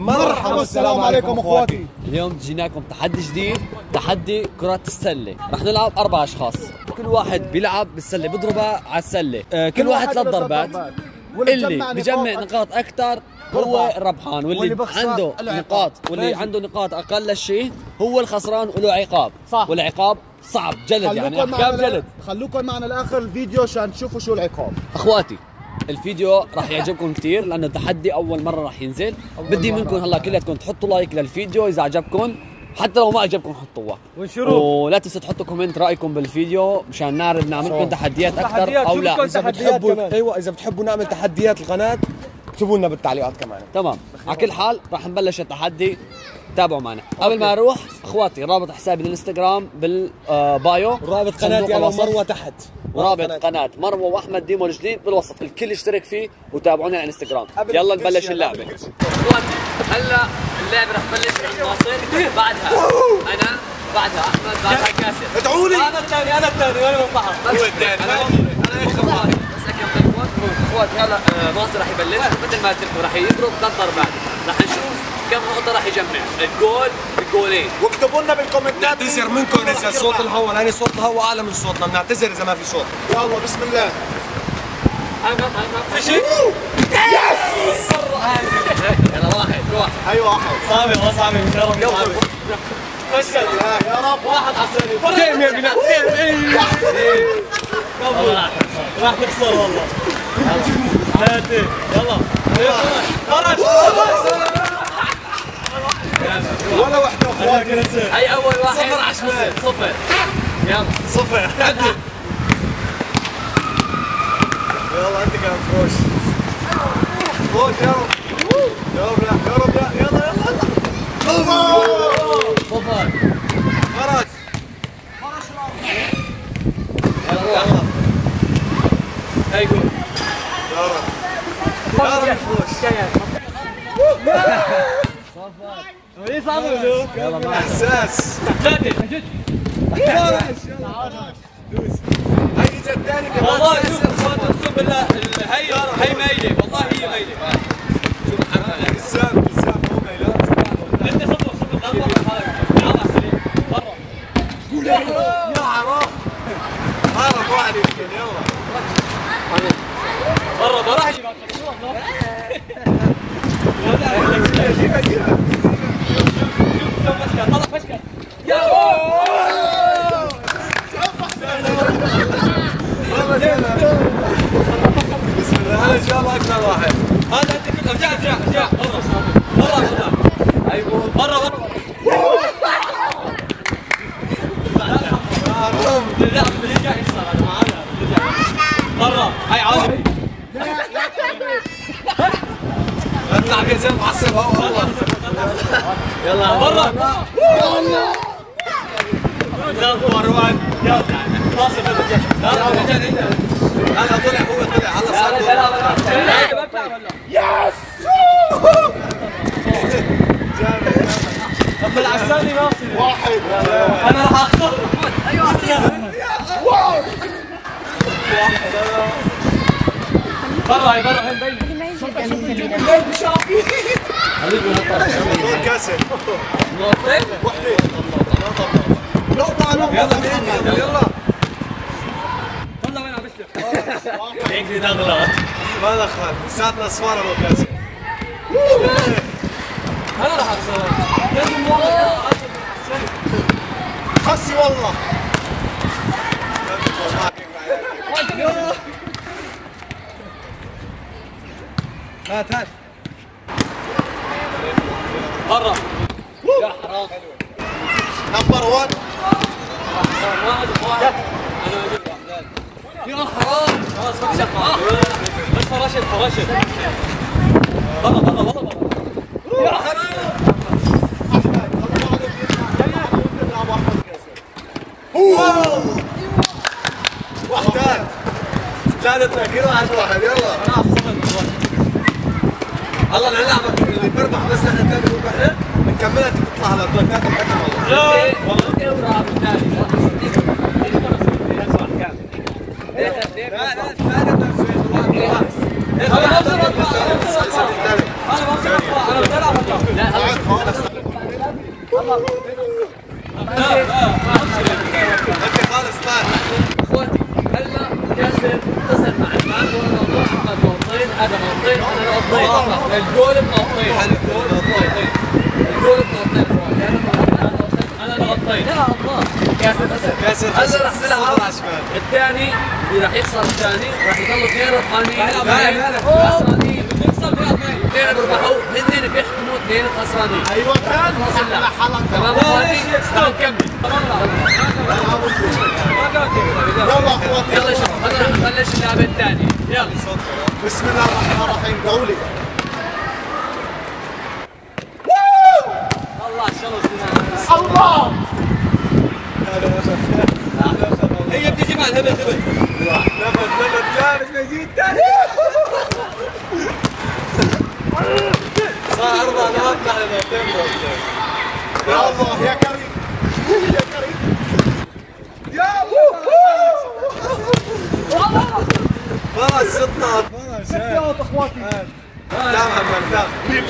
مرحبا السلام عليكم أخواتي. اليوم جيناكم تحدي جديد تحدي كرة السلة. رح نلعب أربع أشخاص. كل واحد بيلعب بالسلة بيضربها على السلة. آه كل, واحد ثلاث ضربات. اللي بجمع نقاط أكثر هو الربحان واللي عنده نقاط واللي عنده نقاط أقل شيء هو الخسران وله عقاب. صح. والعقاب صعب جلد يعني أحكام جلد. خلوكم معنا لآخر الفيديو عشان تشوفوا شو العقاب. أخواتي الفيديو راح يعجبكم كثير لأنه تحدي أول مرة راح ينزل. بدي منكم هلا كلياتكم تحطوا like للفيديو إذا عجبكم. حتى لو ما عجبكم حطوها وانشروه. ولا تنسوا تحطوا comment رأيكم بالفيديو مشان نعرف نعمل لكم تحديات أكثر أو لا. إذا تحديات بتحبوا. أيوه إذا بتحبوا نعمل تحديات القناة اكتبوا لنا بالتعليقات كمان. تمام. على كل حال راح نبلش التحدي. تابعوا معنا. قبل ما أروح أخواتي رابط حسابي الانستغرام بال bio. رابط قناتي أنا ومروه تحت. ورابط قناة. مروة وأحمد ديمو الجديد بالوصف الكل يشترك فيه وتابعونا على الإنستغرام. يلا نبلش اللعبة. هلا اللعبة رح تبلش من ناصر بعدها. أنا بعدها أحمد بعدها كاسر ادعوا لي أنا الثاني أنا الثاني وأنا مصلحه هو الثاني. أنا أنا اخر واحد بس اكمل أخواتي هلا آه، ناصر رح يبلش. مثل ما قلت لكم رح يضرب ثلاث ضربات رح نشوف. كم نقطة رح يجمع؟ الجول الجولين. واكتبوا لنا بالكومنتات. نعتذر منكم إذا صوت الهواء لأن صوت الهواء أعلى من صوتنا. بنعتذر إذا ما في صوت. يلا بسم الله. في شيء يلا واحد واحد أيوه واحد صعبه والله صعبه ان شاء الله صعبه فشل يا رب. واحد الثاني دائما يا بنات يلا. راح تخسر والله. ثلاثة. يلا. خرج ولا وحده اخواتي هي اول واحد صفر عشرة صفر يلا صفر يلا انت كمان فروش فروش يا رب يا رب لا يا رب لا يلا يلا يلا صفر خرج يلا هي جول يا رب يا رب فروش يلا أحساس. هي جداني كمان. والله شوف اخواتي اقسم بالله ال- هي هي مايلة والله هي مايلة شوف حركة بسام بسام هو ميلاد انت صفر صفر لا برا حالك على السريع برا يا حرام هرب واحد يمكن يلا برا برا هجي طلع فشكل بسم الله أنا ان شاء الله أكثر واحد. هذا أنت كنت ارجع ارجع ارجع برا برا برا أيوه. برا برا لا برجع يسار انا معانا برا هاي عادي. اطلع كذا معصب يلا برا يلا خلاص لا لا رجع هلا طلع هو طلع هلا صار طب الثاني ناصر واحد أنا راح اخسر برا هاي برا هاي مبينه دور كاسر نقطة وحده نقطة نقطة يلا يلا والله وين عم بشتغل هيك نغلط. ما دخل. لساتنا اصفار أبو كاسر أنا راح اخسر لازم والله خسي والله. هات هات برا يا حرام نمبر 1 واحد واحد يا حرام خلاص فرشت بس فرشت برا برا برا برا يا حرام وحدات لا نطلع كل واحد يلا. أنا صفر الله نلعب اللي بيربح بس بنربح نكملها تطلع على ثلاثة نقدم والله لا اورا بالثاني لا لا لا أنا افضل اطلع أنا افضل اطلع أنا بصير اطلع أنا قاعد خالص انت خالص طالع اخواتي هلا ياسر اتصل مع عثمان وأنا موضوع احمد نقطتين هذا نقطتين أنا نقطتين الجول بنقطتين الجول بنقطتين الجول بنقطتين أنا نقطتين يا الله ياسر على شمال الثاني اللي رح يخسر الثاني رح يضلوا اثنين ربحانين. خسرانين اثنين بيربحوا هن بيختموا اثنين خسرانين أيوه كان خلاص تمام؟ تعالوا نكمل يلا شوف هلا رح نبلش اللعبه الثانية يلا بسم الله الرحمن الرحيم دولي الله ان شاء الله الله هبل نبت لا مش نجيب تاني صار أربع نقاط على نقطتين يا الله يا كريم يا كريم يا الله خلاص نقط ست نقط اخواتي لا محمد لا نقط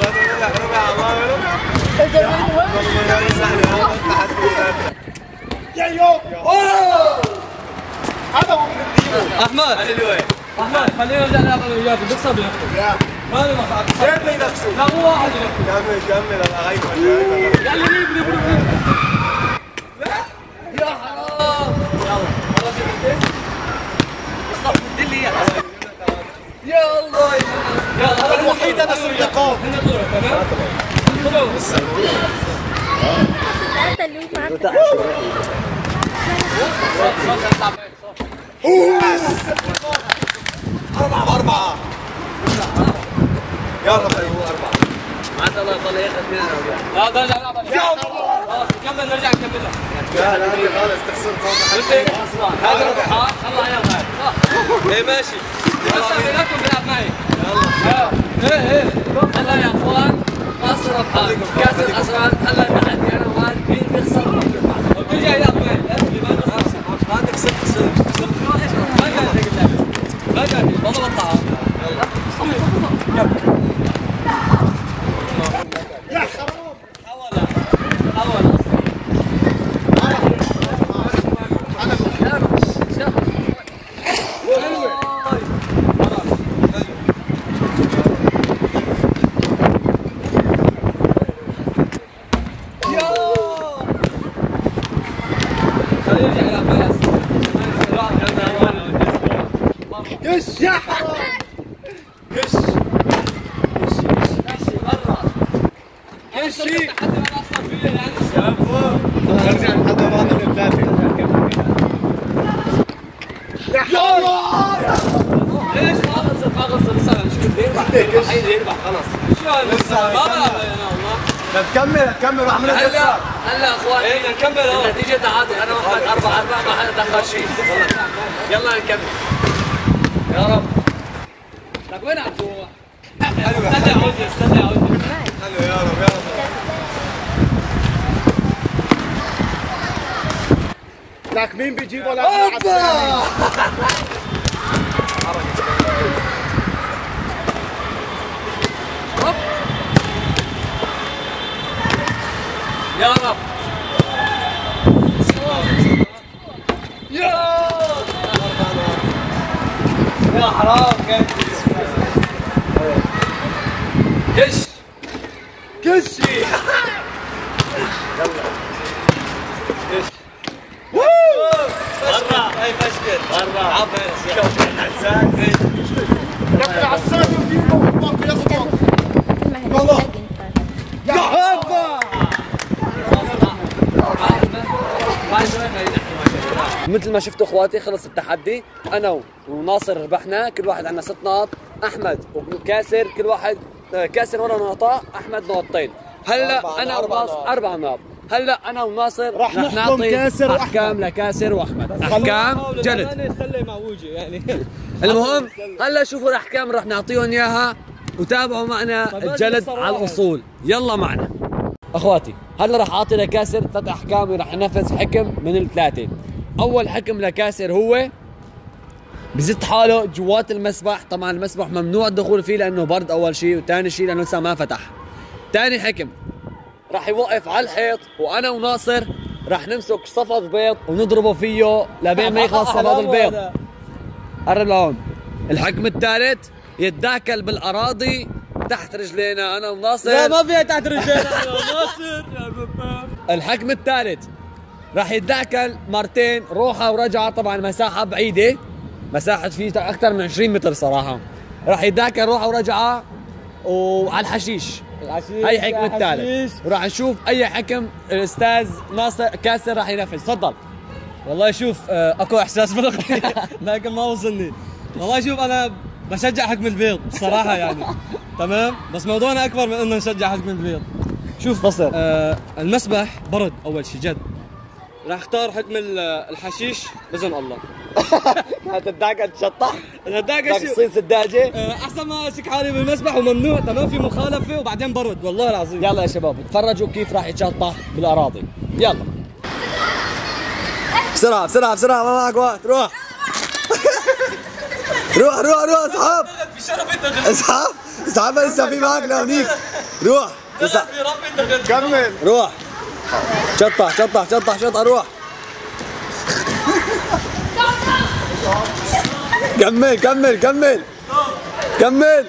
ربع ربع الله ربع والله سهل هذا التحدي يا يوم هذا هو من الديون أحمد. أحمد خلينا نرجع نلعب أنا وياك بنكسب يا. ما لي مصعب كيف ينافسوا لا مو واحد كمل كمل أنا هيك هيك يلا نبني بنبني يا حرام. يا الله. الوحيد أنا سلطان هنا دورك تمام. أربعة أربعة يا رب هو أربعة معناتها الله يضل ياخذ مننا لا نرجع نلعب الله خلاص نكمل نرجع نكملها لا لا خالص تخسر انت هذا ربحان الله غالي إيه ماشي بس بيناتكم بيلعب معي يلا إيه إيه هلا يا اخوان ناصر ربحان كاس الاسرار هلا التحدي أنا وهان مين بيخسر مين بيربح بيرجع يلعب معي لازم ما نخسر ما عندك ست خسر ما جاي هيك اللعبه ما جاي والله بطلع يا حرام حول حول خليه يرجع يلعب معي كش يا حرام كش امشي حتى ما أصلا فيه يعني نرجع لحد بعض من ثلاثة يا الله ليش ما اغصر لسه بده يربح حين يربح راح من هلا هلا اخوان إيه نكمل اهو النتيجة تعادل أنا واحمد أربعة أربعة ما حدا دخل شيء يلا نكمل يا رب لك وين عم تروح؟ استنى عودي استنى عودي حلو يا رب يا رب لك مين بيجيبه لك يا رب يا حرام كان كش كش برا اي فشكل برا عبس يا لك العساك ودينه ما في يسقط والله. يا هبا مثل ما شفتوا اخواتي خلص التحدي. أنا وناصر ربحنا كل واحد عنا ست نقط أحمد وكاسر كل واحد آه، كاسر ولا نقطة أحمد نقطتين. هلأ أنا وناصر. أربع نقط هلأ أنا وناصر رح نحكم كاسر وأحمد. أحكام لكاسر وأحمد. أحكام جلد. يعني. المهم هلأ شوفوا الأحكام رح نعطيهم إياها. وتابعوا معنا الجلد على الأصول. يلا معنا. أخواتي هلا رح أعطي لكاسر ثلاث أحكام ورح ننفذ حكم من الثلاثة. أول حكم لكاسر هو بزت حاله جوات المسبح. طبعا المسبح ممنوع الدخول فيه لأنه برد أول شيء وثاني شيء لأنه لسه ما فتح. ثاني حكم راح يوقف على الحيط وأنا وناصر راح نمسك صفد بيض ونضربه فيه لبين ما يخلص صفد البيض. قرب لهون. الحكم الثالث يتداكل بالأراضي تحت رجلينا أنا وناصر. لا ما فيها تحت رجلينا. ناصر يا بابا. الحكم الثالث. راح يتداكل مرتين روحه ورجعه. طبعا مساحة بعيدة. مساحة فيه أكثر من 20 متر صراحة. راح يتداكل روحه ورجعه وعلى الحشيش. هي حكم الثالث. وراح نشوف أي حكم الأستاذ ناصر كاسر راح ينفذ. تفضل. والله شوف آه، أكو إحساس بالقضية لكن ما وصلني. والله شوف أنا بشجع حكم البيض بصراحة يعني. تمام؟ بس موضوعنا أكبر من إنه نشجع حكم البيض. شوف نصر آه المسبح برد أول شيء جد. راح أختار حكم ال- الحشيش بإذن الله. هتتداكل تشطح تصير سداجة. آه، أحسن ما أشك حالي بالمسبح وممنوع تمام؟ في مخالفة وبعدين برد والله العظيم. يلا يا شباب تفرجوا كيف راح يتشطح بالأراضي. يلا. بسرعة بسرعة بسرعة ما معك وقت روح روح روح روح اسحب اسحب اسحب لسه في معك لهونيك روح. اسحب. كمل. روح. شطح شطح شطح شطح روح. كمل كمل كمل. كمل.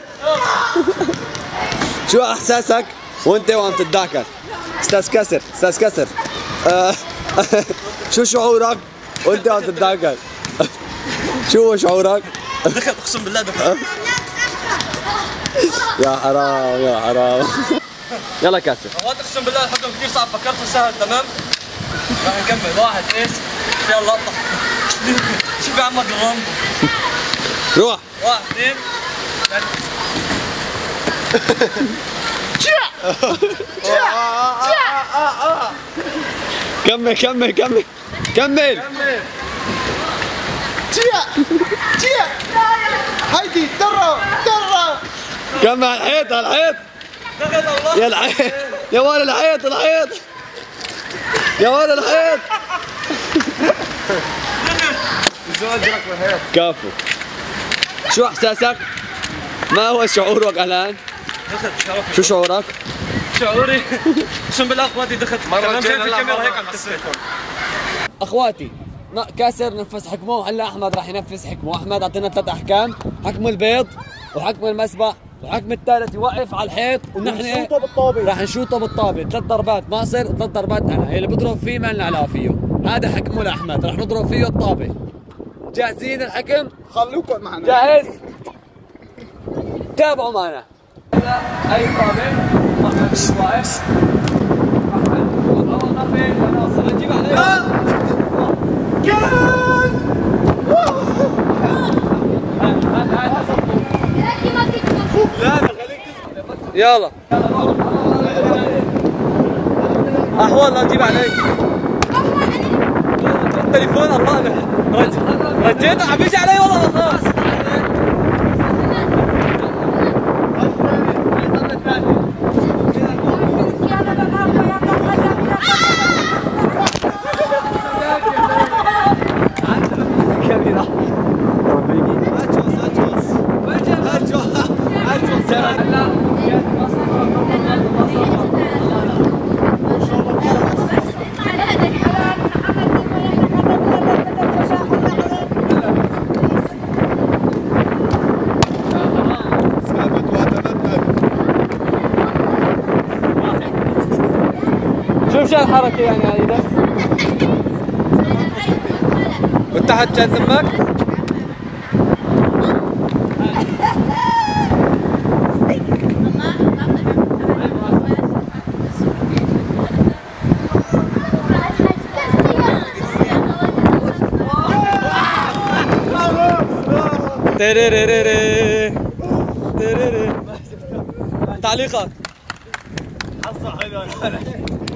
شو احساسك وانت وعم تتذاكر؟ أستاذ كسر أستاذ كسر. شو شعورك وانت عم تتذاكر؟ شو هو شعورك؟ دخل اقسم بالله دخل. يا حرام يا حرام. يلا كاسر. اقسم بالله الحكم كثير صعب. فكرته سهل تمام؟ راح نكمل. واحد إيش؟ يلا. اطلع شوف يا عمك الرمب روح. واحد اثنين. كمل كمل كمل. كمل. هيدي درة درة كمل على الحيط على الحيط يا الحيط يا ولد الحيط الحيط يا ولد الحيط كافو شو إحساسك؟ ما هو شعورك الآن؟ شو شعورك؟ شعوري. أقسم بالله أخواتي دخلت. كمان شايف الكاميرا. هيك عم تسرق أخواتي كاسر نفذ حكمه. وهلا أحمد راح ينفذ حكمه. أحمد أعطينا ثلاث أحكام. حكم البيض وحكم المسبح وحكم الثالث يوقف على الحيط ونحن راح نشوطه بالطابه ثلاث ضربات ناصر وثلاث ضربات أنا. اللي بضرب فيه ما لنا علاقة فيه. هذا حكمه لأحمد. راح نضرب فيه الطابه جاهزين الحكم؟ خلوكم معنا. جاهز؟ تابعوا معنا. أي طابه واقف اول ضربه لناصر نجيب عليه يلا. أحوال لا تجيب عليك. التليفون الله رج... رجيته عم يجي علي والله خلاص شو الحركه يعني هاي ده وتحت كان تمك تيريريريري تيريري تعليقك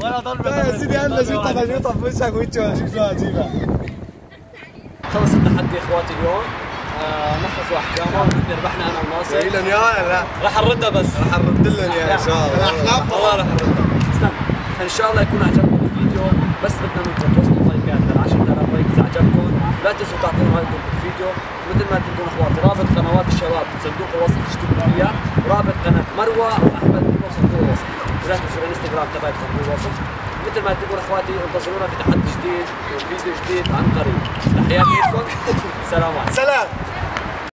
يا سيدي في وشك شو خلص التحدي إخواتي اليوم. نفذوا احكامه ونحن ربحنا أنا وناصر لهم يا لا؟ راح نردها بس. رح نرد لهم يا إن شاء الله. والله راح نردها استنى. إن شاء الله يكون عجبكم الفيديو. بس بدنا منكم توصلوا like وبركاته 10000 like إذا عجبكم لا تنسوا تعطونا رأيكم بالفيديو مثل ما تقولون إخواتي رابط قنوات الشباب بصندوق الوصف اشتركوا فيها ورابط قناة مروة واحمد بصندوق الوصف. ولا تنسوا الانستغرام تبعي بصندوق الوصف مثل ما تقول أخواتي انتظرونا في تحدي جديد وفيديو جديد عن قريب. تحياتي لكم. سلام عليكم. سلام.